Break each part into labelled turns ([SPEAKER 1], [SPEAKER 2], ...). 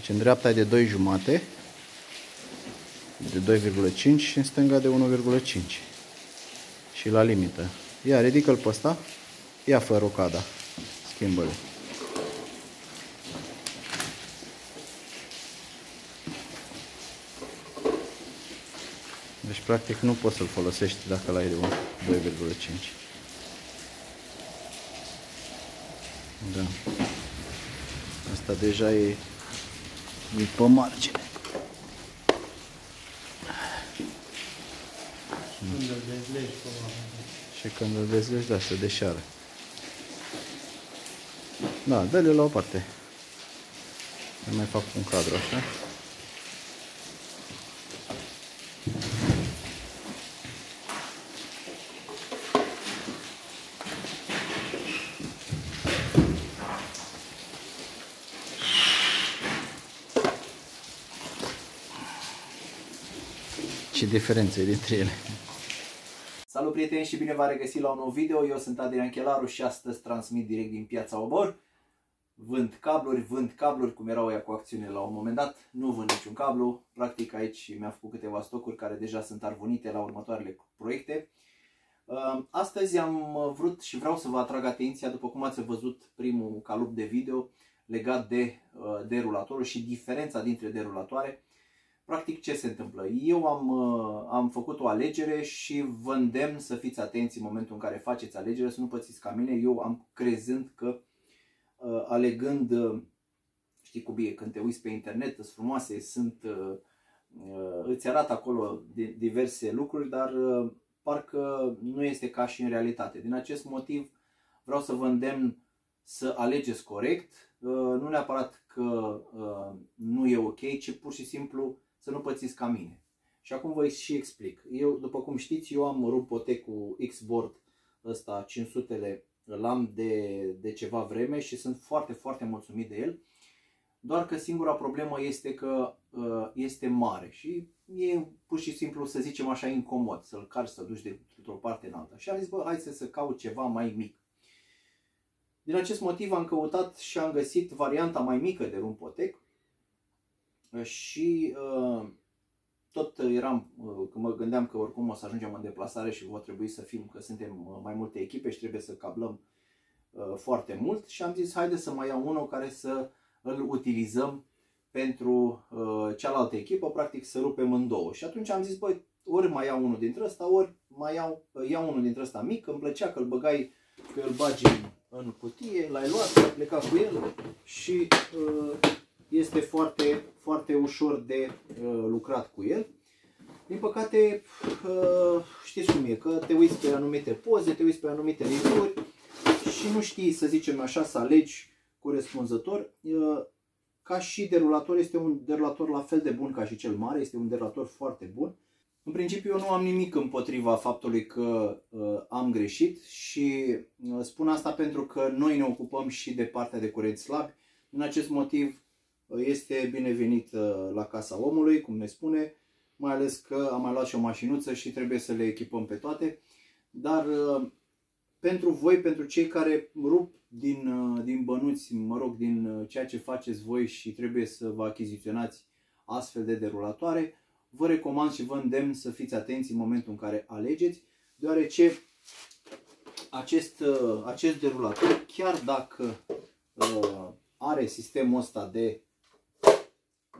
[SPEAKER 1] Deci în dreapta e de 2 jumate, de 2,5 și în stânga de 1,5. Și la limită. Ia, ridică-l pe ăsta. Ia fă rocada. Schimbă-l. Deci practic nu poți să-l folosești dacă l-ai de 2,5. Da. Asta deja e, e pe margine.
[SPEAKER 2] Când îl dezlegi,
[SPEAKER 1] Și când îl dezlegi, da, se deșoară. Da, dă-le la o parte. Eu mai fac un cadru așa. Diferențe dintre ele.
[SPEAKER 3] Salut prieteni și bine v-am regăsit la un nou video. Eu sunt Adrian Chelaru și astăzi transmit direct din piața Obor. Vând cabluri, vând cabluri, cum erau ea cu acțiune la un moment dat. Nu vând niciun cablu. Practic aici mi-am făcut câteva stocuri care deja sunt arvunite la următoarele proiecte. Uh, astăzi am vrut și vreau să vă atrag atenția, după cum ați văzut primul calup de video, legat de uh, derulatorul și diferența dintre derulatoare. Practic ce se întâmplă? Eu am, uh, am făcut o alegere și vă îndemn să fiți atenți în momentul în care faceți alegere, să nu pățiți ca mine. Eu am crezând că uh, alegând, uh, știi cum e, când te uiți pe internet, sunt frumoase, sunt, îți arată acolo diverse lucruri, dar parcă nu este ca și în realitate. Din acest motiv vreau să vă îndemn să alegeți corect, nu neapărat că nu e ok, ci pur și simplu să nu pățiți ca mine. Și acum vă și explic. Eu, după cum știți, eu am Rumpotec cu X-Board ăsta 500 îl am de, de ceva vreme și sunt foarte, foarte mulțumit de el. Doar că singura problemă este că uh, este mare și e pur și simplu, să zicem așa, incomod să-l carci, să duci de într-o parte în alta. Și am zis, bă, hai să, să caut ceva mai mic. Din acest motiv am căutat și am găsit varianta mai mică de Rumpotec și uh, tot eram, uh, că mă gândeam că oricum o să ajungem în deplasare și va trebui să fim, că suntem uh, mai multe echipe și trebuie să cablăm foarte mult și am zis haide să mai iau unul care să îl utilizăm pentru cealaltă echipă, practic să rupem în două. Și atunci am zis, băi, ori mai iau unul dintre ăsta, ori mai iau, iau unul dintre ăsta mic, îmi plăcea că îl băgai, că îl bagi în, în cutie, l-ai luat, ai plecat cu el și uh, este foarte, foarte ușor de uh, lucrat cu el. Din păcate, uh, știți cum e, că te uiți pe anumite poze, te uiți pe anumite review și nu știi, să zicem așa, să alegi corespunzător. Uh, ca și derulator, este un derulator la fel de bun ca și cel mare, este un derulator foarte bun. În principiu, eu nu am nimic împotriva faptului că uh, am greșit și uh, spun asta pentru că noi ne ocupăm și de partea de curenți slabi. În acest motiv, este binevenit uh, la casa omului, cum ne spune, mai ales că am mai luat și o mașinuță și trebuie să le echipăm pe toate. Dar uh, pentru voi, pentru cei care rup din, uh, din bănuți, mă rog, din ceea ce faceți voi și trebuie să vă achiziționați astfel de derulatoare, vă recomand și vă îndemn să fiți atenți în momentul în care alegeți, deoarece acest, acest derulator, chiar dacă uh, are sistemul ăsta de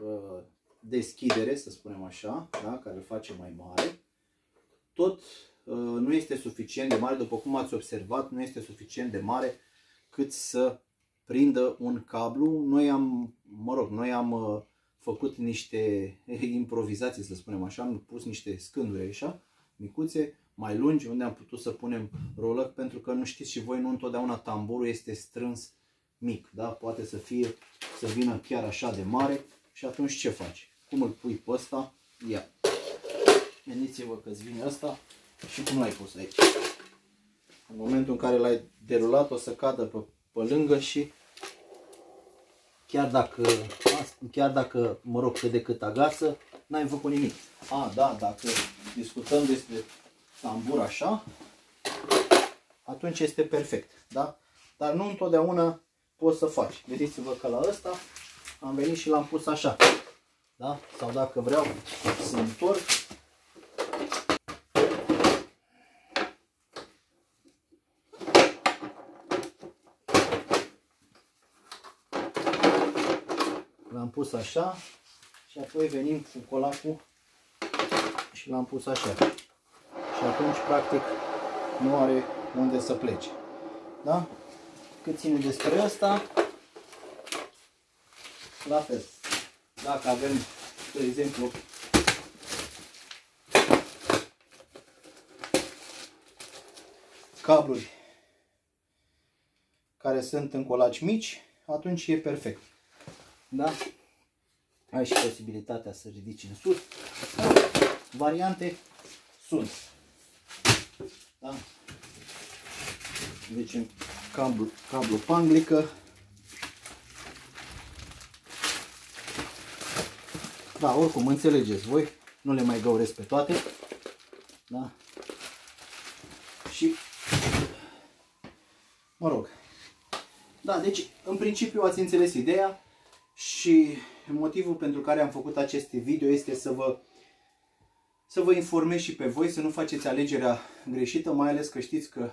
[SPEAKER 3] Uh, deschidere, să spunem așa, da? care îl face mai mare, tot uh, nu este suficient de mare, după cum ați observat, nu este suficient de mare cât să prindă un cablu. Noi am, mă rog, noi am uh, făcut niște improvizații, să spunem așa, am pus niște scânduri așa, micuțe, mai lungi, unde am putut să punem rolă, pentru că nu știți și voi, nu întotdeauna tamburul este strâns mic, da? poate să fie, să vină chiar așa de mare și atunci ce faci? Cum îl pui pe ăsta? Ia. Gândiți-vă că îți vine ăsta și cum l-ai pus aici. În momentul în care l-ai derulat o să cadă pe, pe lângă și chiar dacă, chiar dacă, mă rog, cât de cât agață, n-ai făcut nimic. A, da, dacă discutăm despre tambur așa, atunci este perfect, da? Dar nu întotdeauna poți să faci. Vedeți-vă că la ăsta am venit și l-am pus așa. Da? Sau dacă vreau să întorc, l-am pus așa și apoi venim cu colacul și l-am pus așa. Și atunci, practic, nu are unde să plece. Da? Cât ține despre asta, la fel. Dacă avem, de exemplu, cabluri care sunt în colaci mici, atunci e perfect. Da? Ai și posibilitatea să ridici în sus. Variante sunt. Da? Deci cablu, cablu panglică. Da, oricum, înțelegeți voi, nu le mai găuresc pe toate. Da? Și, mă rog, da, deci, în principiu ați înțeles ideea și motivul pentru care am făcut aceste video este să vă să vă informez și pe voi, să nu faceți alegerea greșită, mai ales că știți că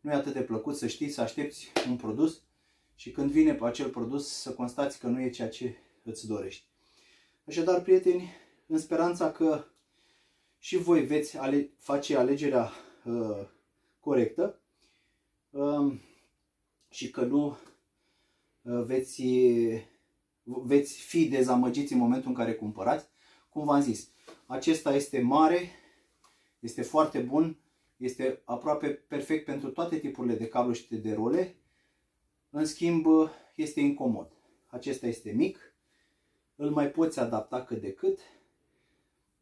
[SPEAKER 3] nu e atât de plăcut să știți, să aștepți un produs și când vine pe acel produs să constați că nu e ceea ce îți dorești. Așadar, prieteni, în speranța că și voi veți ale face alegerea uh, corectă uh, și că nu uh, veți, veți fi dezamăgiți în momentul în care cumpărați, cum v-am zis, acesta este mare, este foarte bun, este aproape perfect pentru toate tipurile de cablu și de role. În schimb, este incomod. Acesta este mic, îl mai poți adapta cât de cât,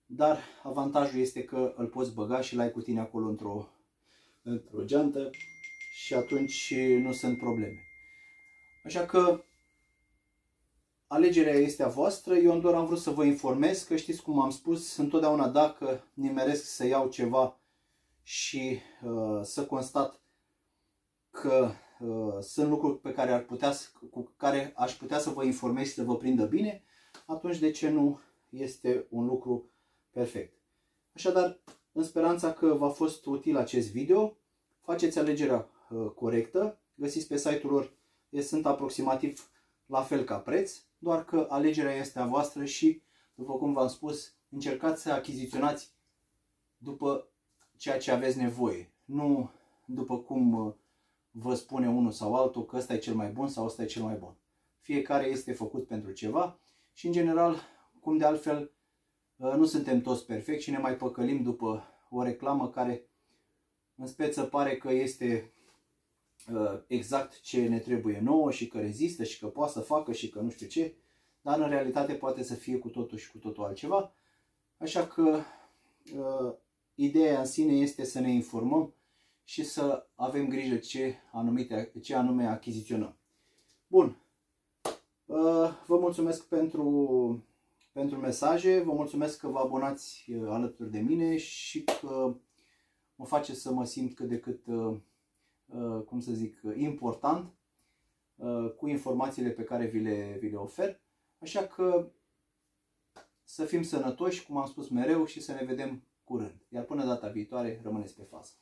[SPEAKER 3] dar avantajul este că îl poți băga și l-ai cu tine acolo într-o într, geantă și atunci nu sunt probleme. Așa că Alegerea este a voastră, eu doar am vrut să vă informez că știți cum am spus, întotdeauna dacă nimeresc să iau ceva și uh, să constat că uh, sunt lucruri pe care ar putea, cu care aș putea să vă informez și să vă prindă bine, atunci de ce nu este un lucru perfect. Așadar, în speranța că v-a fost util acest video, faceți alegerea uh, corectă, găsiți pe site-ul lor, sunt aproximativ la fel ca preț, doar că alegerea este a voastră și, după cum v-am spus, încercați să achiziționați după ceea ce aveți nevoie. Nu după cum uh, vă spune unul sau altul că ăsta e cel mai bun sau ăsta e cel mai bun. Fiecare este făcut pentru ceva și, în general, cum de altfel, uh, nu suntem toți perfecti și ne mai păcălim după o reclamă care în speță pare că este Uh, exact ce ne trebuie nouă și că rezistă și că poate să facă și că nu știu ce, dar în realitate poate să fie cu totul și cu totul altceva. Așa că uh, ideea în sine este să ne informăm și să avem grijă ce, anumite, ce anume achiziționăm. Bun. Uh, vă mulțumesc pentru, pentru mesaje, vă mulțumesc că vă abonați alături de mine și că mă face să mă simt cât de cât Uh, cum să zic, important uh, cu informațiile pe care vi le, vi le ofer. Așa că să fim sănătoși, cum am spus mereu, și să ne vedem curând. Iar până data viitoare, rămâneți pe fază.